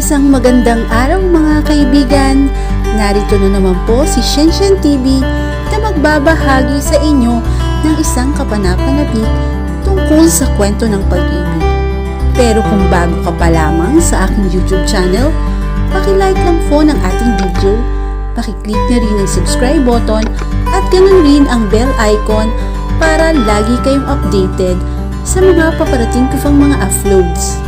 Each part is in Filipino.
Isang magandang araw mga kaibigan. Narito na naman po si Shenshen TV na magbabahagi sa inyo ng isang kapanapanabik tungkol sa kwento ng pag-ibig. Pero kung bago ka pa lamang sa aking YouTube channel, pakilike lang po ng ating video, pakiclick na rin ang subscribe button at ganun rin ang bell icon para lagi kayong updated sa mga paparating ko pang mga uploads.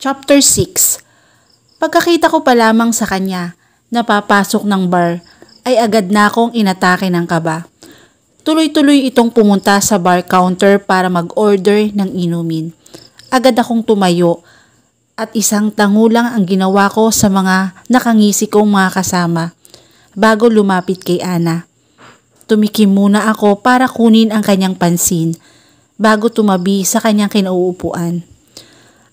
Chapter 6 Pagkakita ko pa lamang sa kanya, napapasok ng bar, ay agad na akong inatake ng kaba. Tuloy-tuloy itong pumunta sa bar counter para mag-order ng inumin. Agad akong tumayo at isang tango lang ang ginawa ko sa mga nakangisi kong mga kasama bago lumapit kay Ana. Tumikim muna ako para kunin ang kanyang pansin bago tumabi sa kanyang kinauupuan.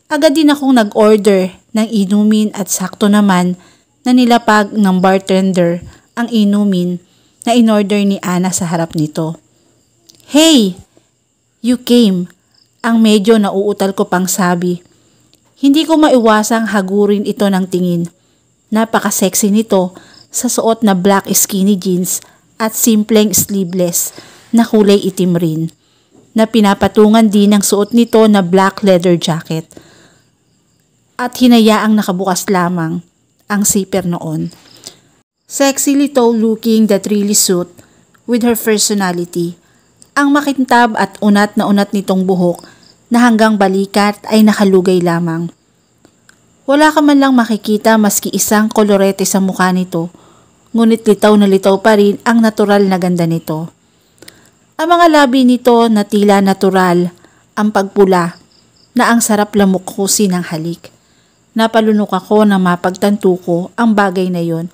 Agad din akong nag-order ng inumin at sakto naman na nilapag ng bartender ang inumin na in-order ni Ana sa harap nito. Hey! You came! Ang medyo nauutal ko pang sabi. Hindi ko maiwasang hagurin ito ng tingin. Napaka-sexy nito sa suot na black skinny jeans at simpleng sleeveless na kulay itim rin na pinapatungan din ng suot nito na black leather jacket at hinayaang nakabukas lamang ang zipper noon. Sexy little looking that really suit with her personality. Ang makintab at unat na unat nitong buhok na hanggang balikat ay nakalugay lamang. Wala ka man lang makikita maski isang kolorete sa mukha nito, ngunit litaw na litaw pa rin ang natural na ganda nito. Ang mga labi nito na tila natural, ang pagpula, na ang sarap lamukhusin ng halik. Napalunok ako na mapagtanto ko ang bagay na yon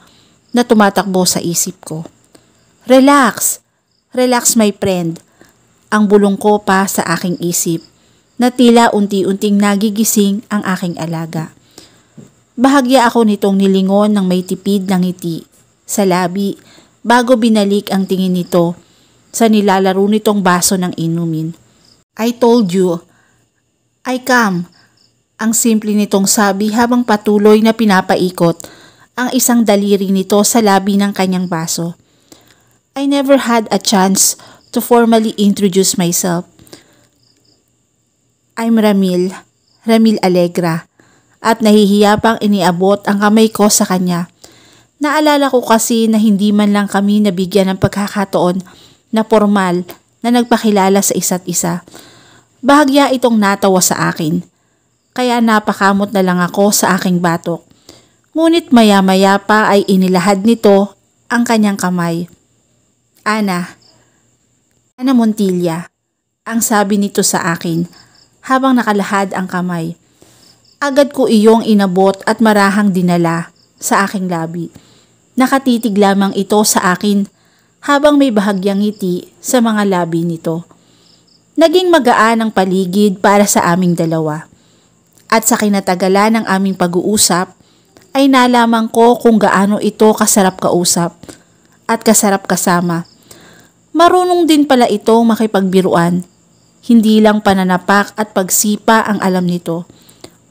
na tumatakbo sa isip ko. Relax! Relax my friend. Ang bulong ko pa sa aking isip na tila unti-unting nagigising ang aking alaga. Bahagya ako nitong nilingon ng may tipid ng ngiti sa labi bago binalik ang tingin nito sa nilalaro nitong baso ng inumin. I told you, I come, ang simple nitong sabi habang patuloy na pinapaikot ang isang daliri nito sa labi ng kanyang baso. I never had a chance to formally introduce myself. I'm Ramil, Ramil Alegra, at nahihiya pang iniabot ang kamay ko sa kanya. Naalala ko kasi na hindi man lang kami nabigyan ng pagkakataon na formal na nagpakilala sa isa't isa. Bahagya itong natawa sa akin kaya napakamot na lang ako sa aking batok. Ngunit maya-maya pa ay inilahad nito ang kanyang kamay. Ana, Ana Montilla, ang sabi nito sa akin habang nakalahad ang kamay. Agad ko iyong inabot at marahang dinala sa aking labi. Nakatitig lamang ito sa akin habang may bahagyang ngiti sa mga labi nito. Naging magaan ang paligid para sa aming dalawa. At sa kinatagalan ng aming pag-uusap, ay nalaman ko kung gaano ito kasarap kausap at kasarap kasama. Marunong din pala ito makipagbiruan. Hindi lang pananapak at pagsipa ang alam nito.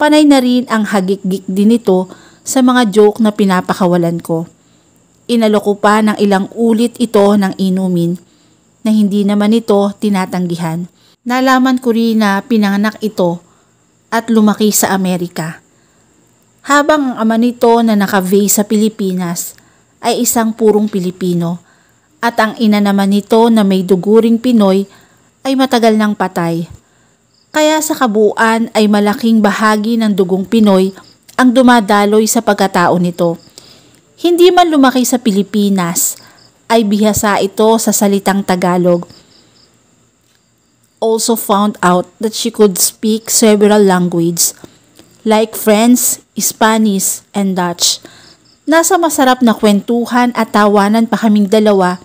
Panay na rin ang hagik-gik din nito sa mga joke na pinapakawalan ko. Inaloko pa ng ilang ulit ito ng inumin na hindi naman ito tinatanggihan. Nalaman ko rin na pinanganak ito at lumaki sa Amerika. Habang ang ama nito na nakavay sa Pilipinas ay isang purong Pilipino at ang ina naman nito na may duguring Pinoy ay matagal nang patay. Kaya sa kabuuan ay malaking bahagi ng dugong Pinoy ang dumadaloy sa pagkatao nito. Hindi man lumaki sa Pilipinas, ay bihasa ito sa salitang Tagalog also found out that she could speak several languages, like French, Spanish, and Dutch. Nasa masarap na kwentuhan at tawanan pa kaming dalawa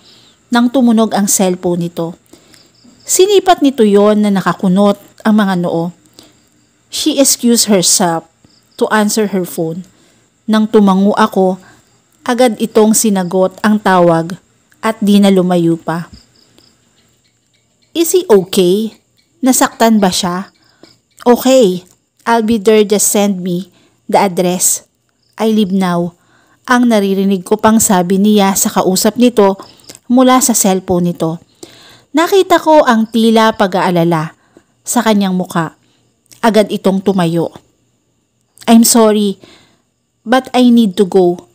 nang tumunog ang cellphone nito. Sinipat nito yon na nakakunot ang mga noo. She excused herself to answer her phone. Nang tumango ako, agad itong sinagot ang tawag at di na lumayo pa. Is he okay? Nasaktan ba siya? Okay, I'll be there just send me the address. I leave now. Ang naririnig ko pang sabi niya sa kausap nito mula sa cellphone nito. Nakita ko ang tila pag-aalala sa kanyang muka. Agad itong tumayo. I'm sorry, but I need to go.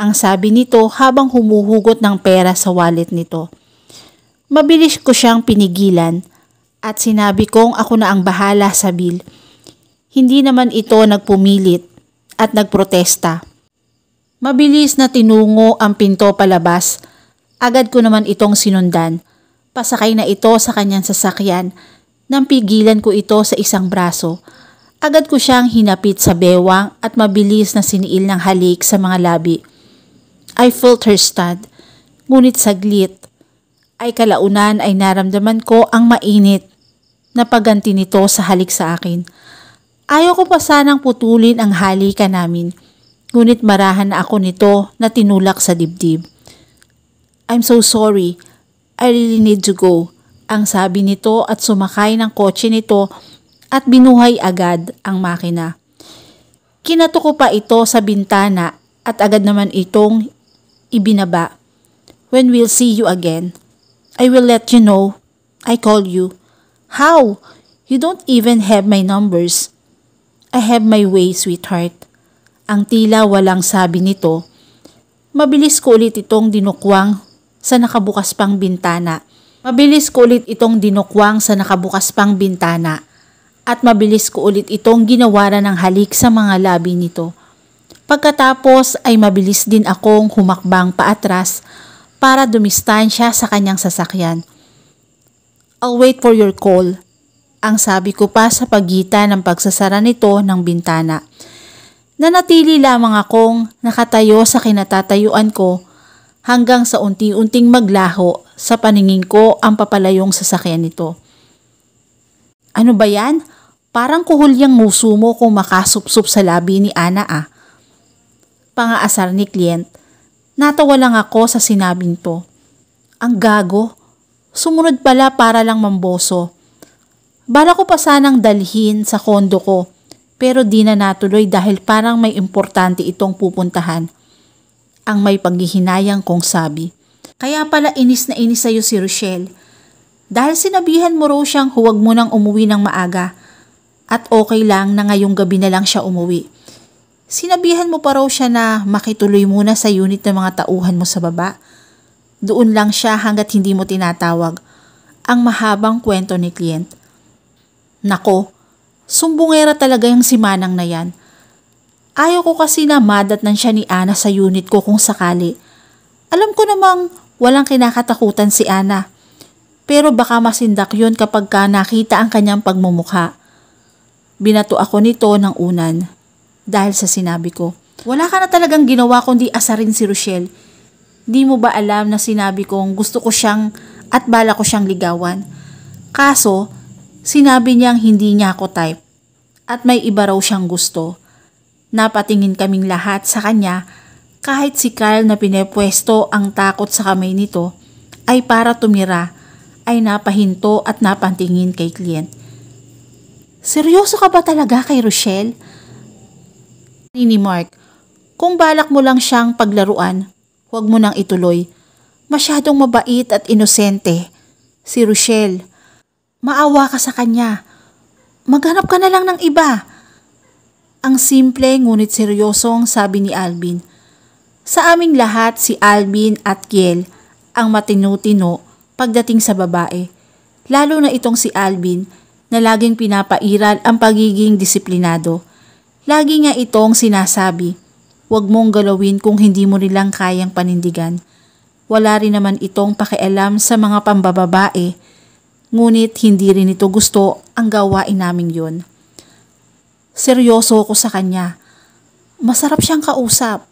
Ang sabi nito habang humuhugot ng pera sa wallet nito. Mabilis ko siyang pinigilan at sinabi kong ako na ang bahala sa bill. Hindi naman ito nagpumilit at nagprotesta. Mabilis na tinungo ang pinto palabas. Agad ko naman itong sinundan. Pasakay na ito sa kanyang sasakyan nang ko ito sa isang braso. Agad ko siyang hinapit sa bewang at mabilis na siniil ng halik sa mga labi. I felt her stud, ngunit saglit ay kalaunan ay naramdaman ko ang mainit na pagganti nito sa halik sa akin. Ayaw ko pa sanang putulin ang halika namin, ngunit marahan na ako nito na tinulak sa dibdib. I'm so sorry, I really need to go, ang sabi nito at sumakay ng kotse nito at binuhay agad ang makina. Kinato ko pa ito sa bintana at agad naman itong ibinaba. When we'll see you again, I will let you know. I call you. How? You don't even have my numbers. I have my way, sweetheart. Ang tila walang sabi nito. Mabilis ko ulit itong dinukwang sa nakabukas pang bintana. Mabilis ko ulit itong dinukwang sa nakabukas pang bintana. At mabilis ko ulit itong ginawaran ng halik sa mga labi nito. Pagkatapos ay mabilis din akong humakbang paatras para dumistansya sa kanyang sasakyan. I'll wait for your call, ang sabi ko pa sa pagitan ng pagsasara nito ng bintana. Nanatili lamang akong nakatayo sa kinatatayuan ko hanggang sa unti-unting maglaho sa paningin ko ang papalayong sasakyan nito. Ano ba yan? Parang kuhulyang nguso mo kung makasupsup sa labi ni Ana ah. Pangaasar ni klient Natawa lang ako sa sinabing to. Ang gago. Sumunod pala para lang mamboso. Bala ko pa sanang dalhin sa kondo ko pero di na natuloy dahil parang may importante itong pupuntahan. Ang may paghihinayang kong sabi. Kaya pala inis na inis sa'yo si Rochelle. Dahil sinabihan mo raw siyang huwag mo nang umuwi ng maaga at okay lang na ngayong gabi na lang siya umuwi. Sinabihan mo pa raw siya na makituloy muna sa unit ng mga tauhan mo sa baba. Doon lang siya hanggat hindi mo tinatawag. Ang mahabang kwento ni klient. Nako, sumbungera talaga yung si Manang na yan. Ayaw ko kasi na madatnan siya ni Ana sa unit ko kung sakali. Alam ko namang walang kinakatakutan si Ana. Pero baka masindak yun kapag ka nakita ang kanyang pagmumukha. Binato ako nito ng unan dahil sa sinabi ko. Wala ka na talagang ginawa kundi asarin si Rochelle. Di mo ba alam na sinabi kong gusto ko siyang at bala ko siyang ligawan? Kaso, sinabi niyang hindi niya ako type at may iba raw siyang gusto. Napatingin kaming lahat sa kanya kahit si Carl na pinepwesto ang takot sa kamay nito ay para tumira ay napahinto at napantingin kay klient. Seryoso ka ba talaga kay Rochelle? Ni Mark, kung balak mo lang siyang paglaruan, huwag mo nang ituloy. Masyadong mabait at inosente. Si Rochelle, maawa ka sa kanya. Maghanap ka na lang ng iba. Ang simple ngunit seryosong sabi ni Alvin. Sa aming lahat si Alvin at Kiel ang matinutino pagdating sa babae. Lalo na itong si Alvin na laging pinapairal ang pagiging disiplinado Lagi nga itong sinasabi, huwag mong galawin kung hindi mo nilang kayang panindigan. Wala rin naman itong pakialam sa mga pambababae, ngunit hindi rin ito gusto ang gawain namin yun. Seryoso ko sa kanya. Masarap siyang kausap.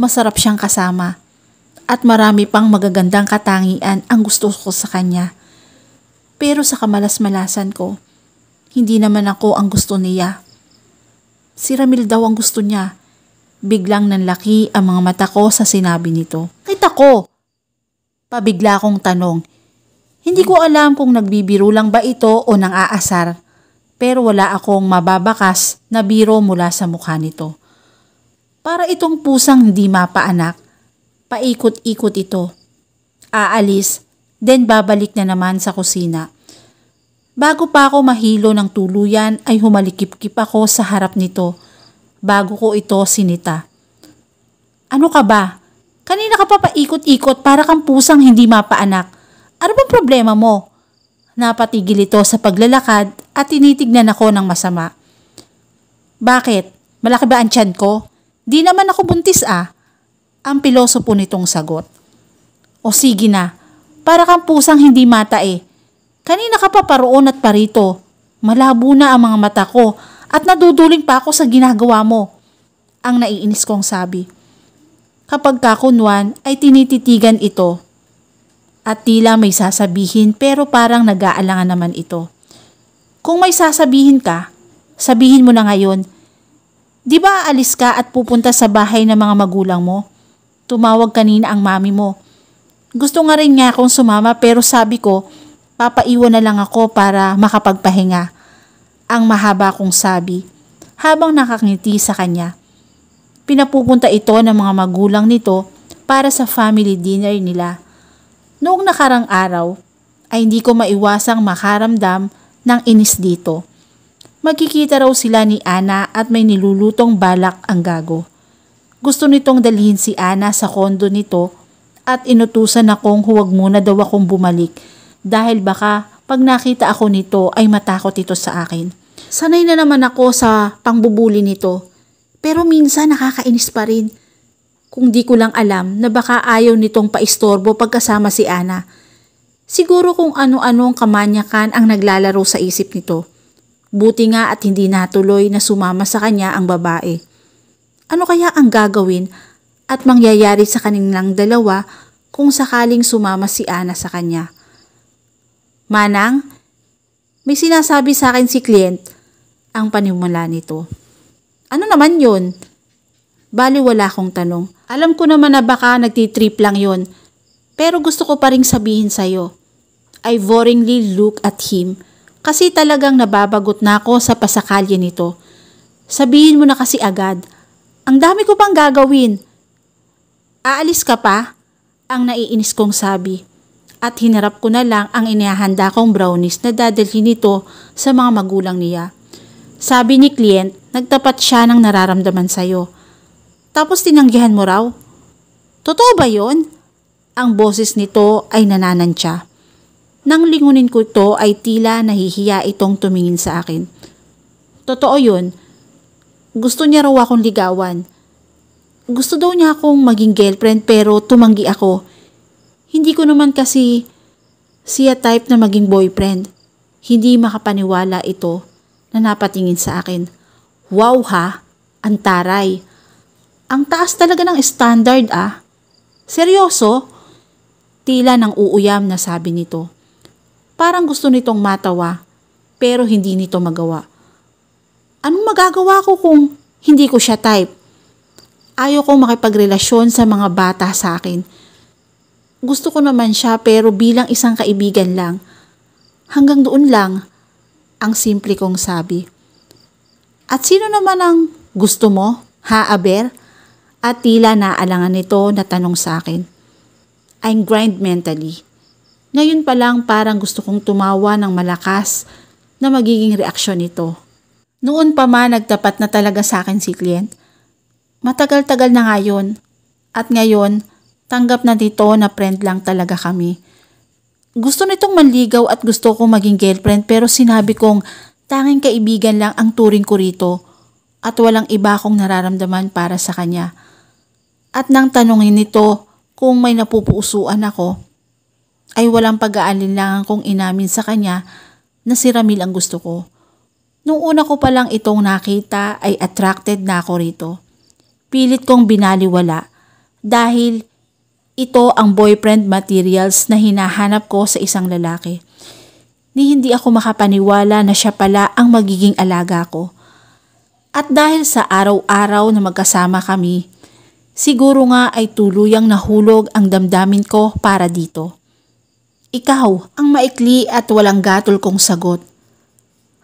Masarap siyang kasama. At marami pang magagandang katangian ang gusto ko sa kanya. Pero sa kamalas-malasan ko, hindi naman ako ang gusto niya. Si Ramil daw ang gusto niya. Biglang nanlaki ang mga mata ko sa sinabi nito. Kita ko! Pabigla kong tanong. Hindi ko alam kung nagbibiro lang ba ito o nang aasar, pero wala akong mababakas na biro mula sa mukha nito. Para itong pusang hindi mapaanak, paikot-ikot ito. Aalis, then babalik na naman sa kusina. Bago pa ako mahilo ng tuluyan ay humalikip-kip ako sa harap nito bago ko ito sinita. Ano ka ba? Kanina ka pa paikot-ikot para kang pusang hindi mapaanak. Ano bang problema mo? Napatigil ito sa paglalakad at tinitignan ako ng masama. Bakit? Malaki ba ang tiyan ko? Di naman ako buntis ah. Ang pilosopo nitong sagot. O sige na, para kang pusang hindi mata eh. Kanina ka pa paroon at parito. Malabo na ang mga mata ko at naduduling pa ako sa ginagawa mo. Ang naiinis kong sabi. Kapag kakunwan ay tinititigan ito. At tila may sasabihin pero parang nag-aalangan naman ito. Kung may sasabihin ka, sabihin mo na ngayon. Di ba aalis ka at pupunta sa bahay ng mga magulang mo? Tumawag kanina ang mami mo. Gusto nga rin niya akong sumama pero sabi ko, papaiwan na lang ako para makapagpahinga. Ang mahaba kong sabi habang nakangiti sa kanya. Pinapupunta ito ng mga magulang nito para sa family dinner nila. Noong nakarang araw ay hindi ko maiwasang makaramdam ng inis dito. Magkikita raw sila ni Ana at may nilulutong balak ang gago. Gusto nitong dalhin si Ana sa kondo nito at inutusan akong huwag muna daw akong bumalik dahil baka pag nakita ako nito ay matakot ito sa akin. Sanay na naman ako sa pangbubuli nito. Pero minsan nakakainis pa rin. Kung di ko lang alam na baka ayaw nitong paistorbo pagkasama si Ana. Siguro kung ano-ano ang kamanyakan ang naglalaro sa isip nito. Buti nga at hindi natuloy na sumama sa kanya ang babae. Ano kaya ang gagawin at mangyayari sa kanilang dalawa kung sakaling sumama si Ana sa kanya? Manang, may sinasabi sa akin si client ang panimula nito. Ano naman yun? Bali wala akong tanong. Alam ko naman na baka nagtitrip lang yon. Pero gusto ko pa rin sabihin sa'yo. I boringly look at him kasi talagang nababagot na ako sa pasakalye nito. Sabihin mo na kasi agad. Ang dami ko pang gagawin. Aalis ka pa? Ang naiinis kong sabi. At hinarap ko na lang ang inihahanda kong brownies na dadalhin nito sa mga magulang niya. Sabi ni klient, nagtapat siya ng nararamdaman sa'yo. Tapos tinanggihan mo raw? Totoo ba yon? Ang boses nito ay nananantya. Nang lingunin ko ito ay tila nahihiya itong tumingin sa akin. Totoo yun. Gusto niya raw akong ligawan. Gusto daw niya akong maging girlfriend pero tumanggi ako. Hindi ko naman kasi siya type na maging boyfriend. Hindi makapaniwala ito na napatingin sa akin. Wow ha, ang taray. Ang taas talaga ng standard ah. Seryoso? Tila ng uuyam na sabi nito. Parang gusto nitong matawa, pero hindi nito magawa. Anong magagawa ko kung hindi ko siya type? Ayaw kong makipagrelasyon sa mga bata sa akin. Gusto ko naman siya pero bilang isang kaibigan lang. Hanggang doon lang ang simple kong sabi. At sino naman ang gusto mo, ha Aber? At tila naalangan nito na tanong sa akin. I'm grind mentally. Ngayon pa lang parang gusto kong tumawa ng malakas na magiging reaksyon nito. Noon pa man nagtapat na talaga sa akin si client. Matagal-tagal na ngayon. At ngayon, tanggap na dito na friend lang talaga kami. Gusto nitong manligaw at gusto kong maging girlfriend pero sinabi kong tanging kaibigan lang ang turing ko rito at walang iba akong nararamdaman para sa kanya. At nang tanungin nito kung may napupuusuan ako, ay walang pag-aalinlangan kong inamin sa kanya na si Ramil ang gusto ko. Nung una ko palang itong nakita ay attracted na ako rito. Pilit kong binaliwala dahil ito ang boyfriend materials na hinahanap ko sa isang lalaki. Ni hindi ako makapaniwala na siya pala ang magiging alaga ko. At dahil sa araw-araw na magkasama kami, siguro nga ay tuluyang nahulog ang damdamin ko para dito. Ikaw ang maikli at walang gatol kong sagot.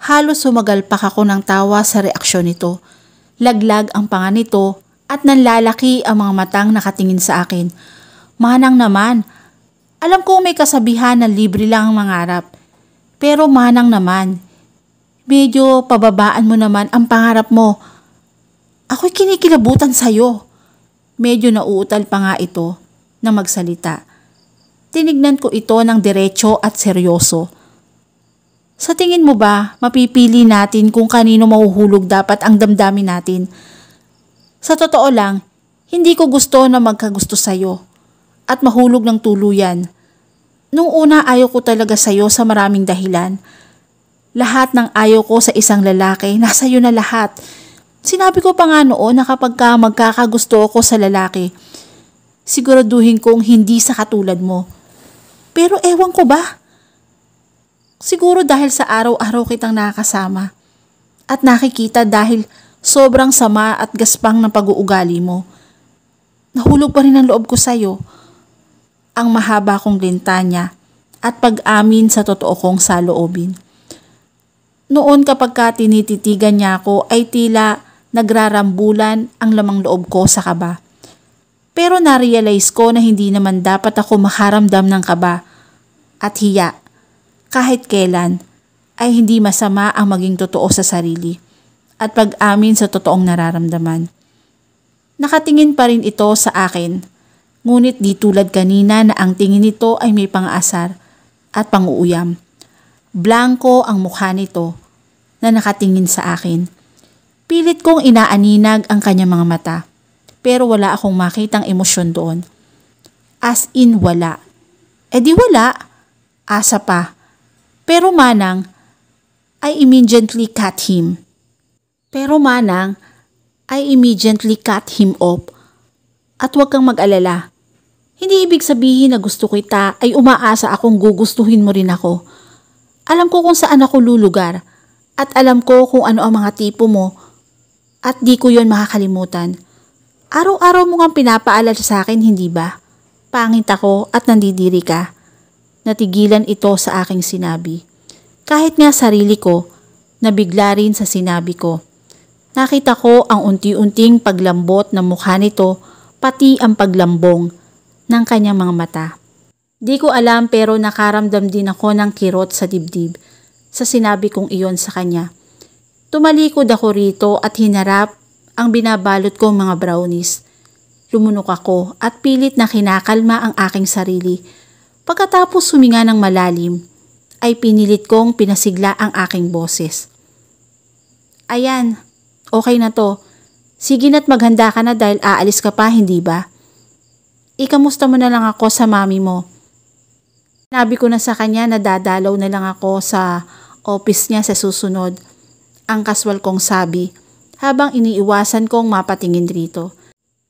Halos sumagalpak ako ng tawa sa reaksyon nito. Laglag ang panga nito at nanlalaki ang mga matang nakatingin sa akin. Manang naman, alam ko may kasabihan na libre lang ang mangarap. Pero manang naman, medyo pababaan mo naman ang pangarap mo. Ako'y kinikilabutan sa'yo. Medyo nauutal pa nga ito na magsalita. Tinignan ko ito ng diretso at seryoso. Sa tingin mo ba, mapipili natin kung kanino mahuhulog dapat ang damdamin natin? Sa totoo lang, hindi ko gusto na magkagusto sa'yo at mahulog ng tuluyan. Nung una ayaw ko talaga sa'yo sa maraming dahilan. Lahat ng ayaw ko sa isang lalaki, nasa iyo na lahat. Sinabi ko pa nga noon na kapag ka magkakagusto ako sa lalaki, siguraduhin kong hindi sa katulad mo. Pero ewan ko ba? Siguro dahil sa araw-araw kitang nakakasama at nakikita dahil sobrang sama at gaspang ng pag-uugali mo. Nahulog pa rin ang loob ko sa'yo. Ang mahaba kong lintanya at pag-amin sa totoo kong saloobin. Noon kapag ka tinititigan niya ako ay tila nagrarambulan ang lamang loob ko sa kaba. Pero na-realize ko na hindi naman dapat ako makaramdam ng kaba at hiya. Kahit kailan ay hindi masama ang maging totoo sa sarili at pag-amin sa totoong nararamdaman. Nakatingin pa rin ito sa akin, ngunit di tulad kanina na ang tingin nito ay may pang-asar at pang-uuyam. Blanco ang mukha nito na nakatingin sa akin. Pilit kong inaaninag ang kanyang mga mata pero wala akong makitang emosyon doon. As in wala. E di wala. Asa pa. Pero manang, I immediately cut him. Pero manang, I immediately cut him off. At huwag kang mag-alala. Hindi ibig sabihin na gusto kita ay umaasa akong gugustuhin mo rin ako. Alam ko kung saan ako lulugar at alam ko kung ano ang mga tipo mo at di ko yon makakalimutan. Araw-araw mo nga pinapaalala sa akin, hindi ba? Pangit ako at nandidiri ka. Natigilan ito sa aking sinabi. Kahit nga sarili ko, nabigla rin sa sinabi ko. Nakita ko ang unti-unting paglambot ng mukha nito, pati ang paglambong ng kanyang mga mata. Di ko alam pero nakaramdam din ako ng kirot sa dibdib sa sinabi kong iyon sa kanya. Tumalikod ako rito at hinarap ang binabalot kong mga brownies. Lumunok ako at pilit na kinakalma ang aking sarili. Pagkatapos suminga ng malalim, ay pinilit kong pinasigla ang aking boses. Ayan, okay na to. Sige na't maghanda ka na dahil aalis ka pa, hindi ba? Ikamusta mo na lang ako sa mami mo. Nabi ko na sa kanya na dadalaw na lang ako sa office niya sa susunod. Ang kaswal kong sabi habang iniiwasan kong mapatingin rito.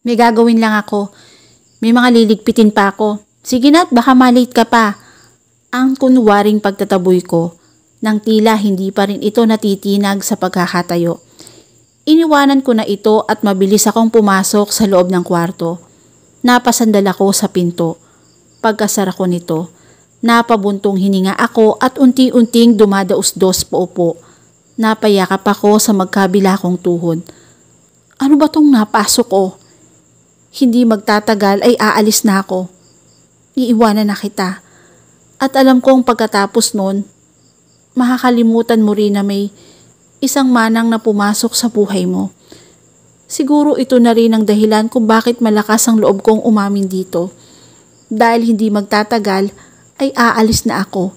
May gagawin lang ako. May mga liligpitin pa ako. Sige na't baka malate ka pa. Ang kunwaring pagtataboy ko nang tila hindi pa rin ito natitinag sa pagkakatayo. Iniwanan ko na ito at mabilis akong pumasok sa loob ng kwarto. Napasandal ako sa pinto. Pagkasara ko nito, napabuntong hininga ako at unti-unting dumadaos-dos Napayakap ako sa magkabila kong tuhod. Ano ba tong napasok ko? Hindi magtatagal ay aalis na ako. Iiwanan na kita. At alam kong pagkatapos nun, makakalimutan mo rin na may isang manang na pumasok sa buhay mo. Siguro ito na rin ang dahilan kung bakit malakas ang loob kong umamin dito. Dahil hindi magtatagal ay aalis na ako.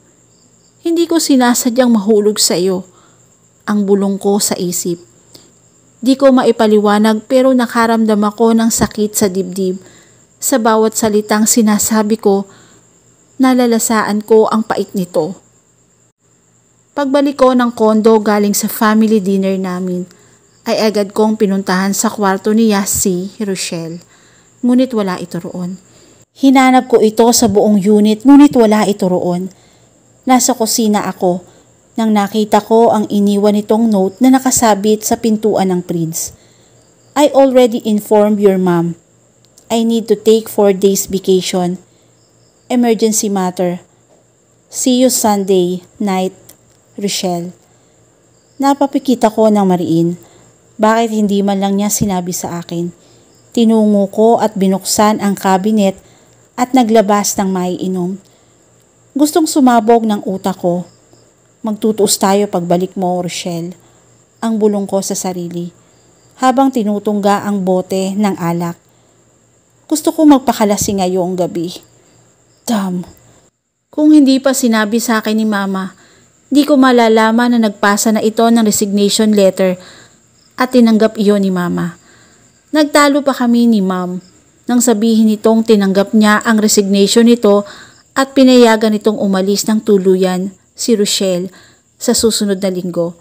Hindi ko sinasadyang mahulog sa iyo ang bulong ko sa isip. Di ko maipaliwanag pero nakaramdam ako ng sakit sa dibdib. Sa bawat salitang sinasabi ko, nalalasaan ko ang pait nito. Pagbalik ko ng kondo galing sa family dinner namin, ay agad kong pinuntahan sa kwarto ni Yassi, Rochelle. Ngunit wala ito roon. Hinanap ko ito sa buong unit ngunit wala ito roon. Nasa kusina ako nang nakita ko ang iniwan nitong note na nakasabit sa pintuan ng prince. I already informed your mom. I need to take 4 days vacation. Emergency matter. See you Sunday night, Rochelle. Napapikit ako ng mariin. Bakit hindi man lang niya sinabi sa akin? Tinungo ko at binuksan ang kabinet at naglabas ng maiinom. Gustong sumabog ng utak ko. Magtutuos tayo pagbalik mo, Rochelle. Ang bulong ko sa sarili. Habang tinutungga ang bote ng alak. Gusto ko magpakalasi ngayong gabi. Damn. Kung hindi pa sinabi sa akin ni Mama, di ko malalaman na nagpasa na ito ng resignation letter at tinanggap iyon ni Mama. Nagtalo pa kami ni Mom nang sabihin nitong tinanggap niya ang resignation nito at pinayagan nitong umalis ng tuluyan si Rochelle sa susunod na linggo.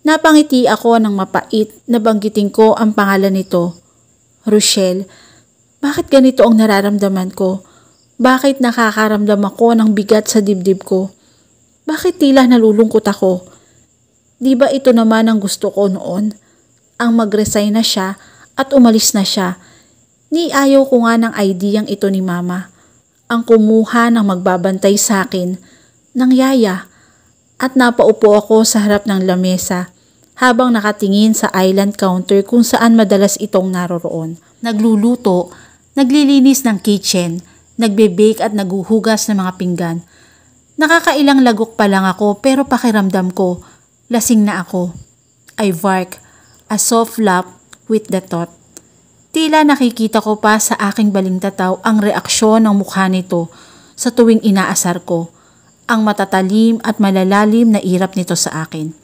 Napangiti ako ng mapait na banggitin ko ang pangalan nito. Rochelle, bakit ganito ang nararamdaman ko? Bakit nakakaramdam ako ng bigat sa dibdib ko? Bakit tila nalulungkot ako? Di ba ito naman ang gusto ko noon? Ang mag-resign na siya at umalis na siya. Ni ayaw ko nga ng ideyang ito ni mama. Ang kumuha ng magbabantay sa akin ng yaya at napaupo ako sa harap ng lamesa habang nakatingin sa island counter kung saan madalas itong naroroon. Nagluluto, naglilinis ng kitchen, nagbe-bake at naguhugas ng mga pinggan. Nakakailang lagok pa lang ako pero pakiramdam ko, lasing na ako. I bark, a soft lap with the thought. Tila nakikita ko pa sa aking balingtataw ang reaksyon ng mukha nito sa tuwing inaasar ko, ang matatalim at malalalim na irap nito sa akin.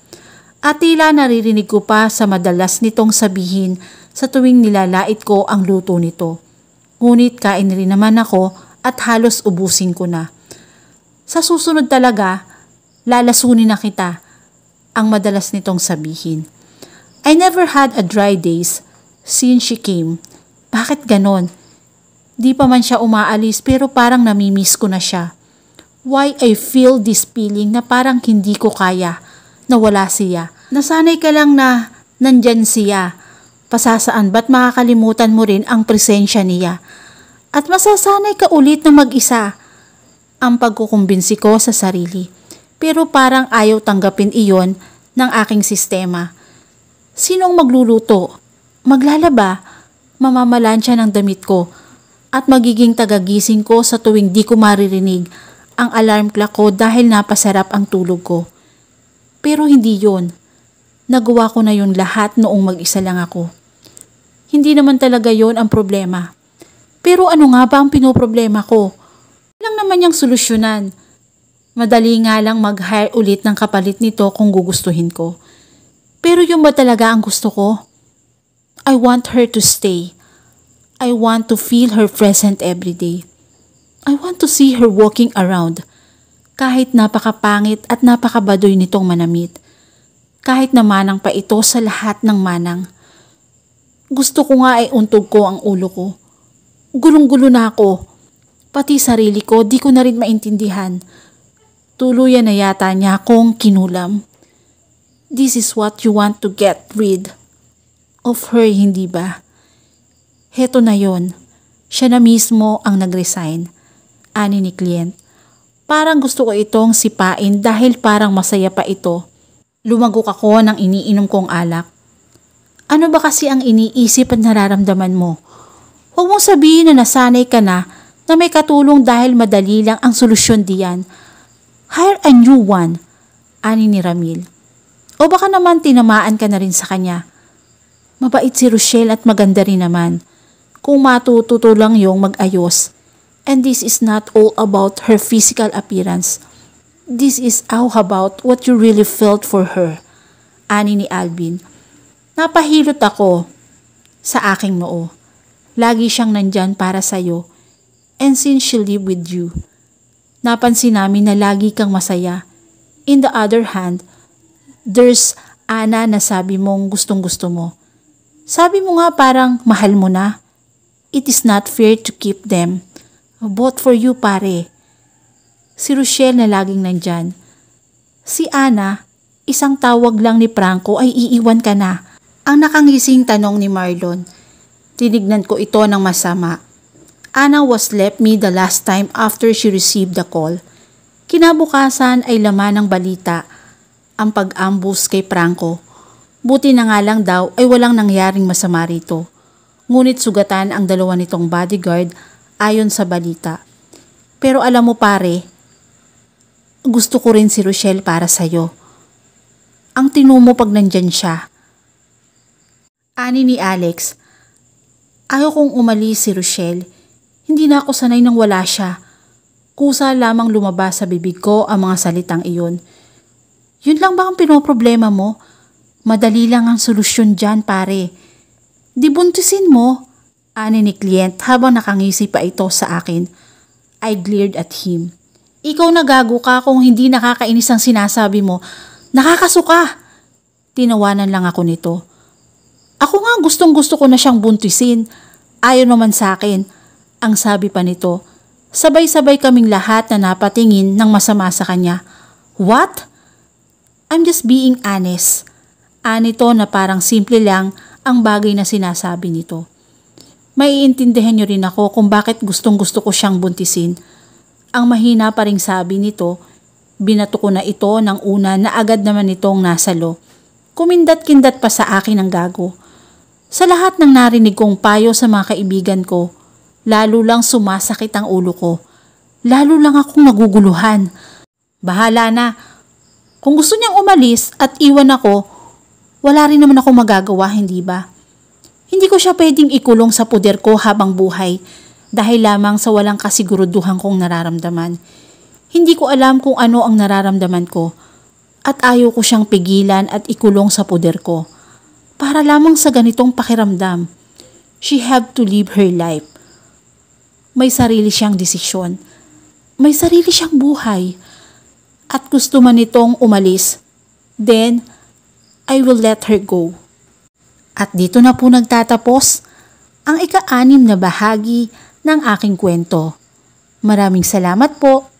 At tila naririnig ko pa sa madalas nitong sabihin sa tuwing nilalait ko ang luto nito. Ngunit kain rin naman ako at halos ubusin ko na. Sa susunod talaga, lalasunin na kita ang madalas nitong sabihin. I never had a dry days since she came. Bakit ganon? Di pa man siya umaalis pero parang namimiss ko na siya. Why I feel this feeling na parang hindi ko kaya na wala siya. Nasanay ka lang na nandyan siya. Pasasaan ba't makakalimutan mo rin ang presensya niya? At masasanay ka ulit na mag-isa. Ang pagkukumbinsi ko sa sarili. Pero parang ayaw tanggapin iyon ng aking sistema. Sinong magluluto? Maglalaba? Mamamalansya ng damit ko at magiging tagagising ko sa tuwing di ko maririnig ang alarm clock ko dahil napasarap ang tulog ko. Pero hindi yon. Nagawa ko na yon lahat noong mag-isa lang ako. Hindi naman talaga yon ang problema. Pero ano nga ba ang pinoproblema ko? Lang naman niyang solusyonan. Madali nga lang mag-hire ulit ng kapalit nito kung gugustuhin ko. Pero yung ba talaga ang gusto ko? I want her to stay. I want to feel her present every day. I want to see her walking around. Kahit napakapangit at napakabadoy nitong manamit. Kahit na manang pa ito sa lahat ng manang. Gusto ko nga ay untog ko ang ulo ko. Gulong-gulo na ako. Pati sarili ko di ko na rin maintindihan. Tuluyan na yata niya akong kinulam. This is what you want to get rid of her, hindi ba? Heto na yon. Siya na mismo ang nag-resign. Ani ni klient. Parang gusto ko itong sipain dahil parang masaya pa ito. Lumagok ako ng iniinom kong alak. Ano ba kasi ang iniisip at nararamdaman mo? Huwag mong sabihin na nasanay ka na na may katulong dahil madali lang ang solusyon diyan. Hire a new one, ani ni Ramil. O baka naman tinamaan ka na rin sa kanya. Mabait si Rochelle at maganda rin naman. Kung matututo lang yung mag-ayos. And this is not all about her physical appearance. This is how about what you really felt for her. Ani ni Alvin. Napahilot ako sa aking noo. Lagi siyang nandyan para sa'yo. And since she live with you, napansin namin na lagi kang masaya. In the other hand, there's Ana na sabi mong gustong gusto mo. Sabi mo nga parang mahal mo na. It is not fair to keep them. Both for you pare. Si Rochelle na laging nandyan. Si Ana, isang tawag lang ni Franco ay iiwan ka na. Ang nakangising tanong ni Marlon. Tinignan ko ito ng masama. Ana was left me the last time after she received the call. Kinabukasan ay laman ng balita ang pag-ambus kay Franco. Buti na nga lang daw ay walang nangyaring masama rito. Ngunit sugatan ang dalawa nitong bodyguard ayon sa balita. Pero alam mo pare, gusto ko rin si Rochelle para sa'yo. Ang tinumo pag nandyan siya. Ani ni Alex, ayaw kong umalis si Rochelle. Hindi na ako sanay nang wala siya. Kusa lamang lumabas sa bibig ko ang mga salitang iyon. Yun lang ba ang pinoproblema mo? Madali lang ang solusyon dyan, pare. Di buntisin mo, ani ni kliyent habang nakangisi pa ito sa akin. I glared at him. Ikaw nagago ka kung hindi nakakainis ang sinasabi mo. Nakakasuka! Tinawanan lang ako nito. Ako nga gustong gusto ko na siyang buntisin. Ayaw naman sa akin. Ang sabi pa nito, Sabay-sabay kaming lahat na napatingin ng masama sa kanya. What? I'm just being honest. Anito na parang simple lang ang bagay na sinasabi nito. Maiintindihan niyo rin ako kung bakit gustong gusto ko siyang buntisin. Ang mahina pa ring sabi nito, binato ko na ito ng una na agad naman itong nasalo. Kumindat-kindat pa sa akin ang gago. Sa lahat ng narinig kong payo sa mga kaibigan ko, lalo lang sumasakit ang ulo ko. Lalo lang akong naguguluhan. Bahala na. Kung gusto niyang umalis at iwan ako, wala rin naman ako magagawa, hindi ba? Hindi ko siya pwedeng ikulong sa puder ko habang buhay dahil lamang sa walang kasiguruduhan kong nararamdaman. Hindi ko alam kung ano ang nararamdaman ko at ayaw ko siyang pigilan at ikulong sa puder ko. Para lamang sa ganitong pakiramdam, she had to live her life may sarili siyang desisyon. May sarili siyang buhay. At gusto man itong umalis, then I will let her go. At dito na po nagtatapos ang ika-anim na bahagi ng aking kwento. Maraming salamat po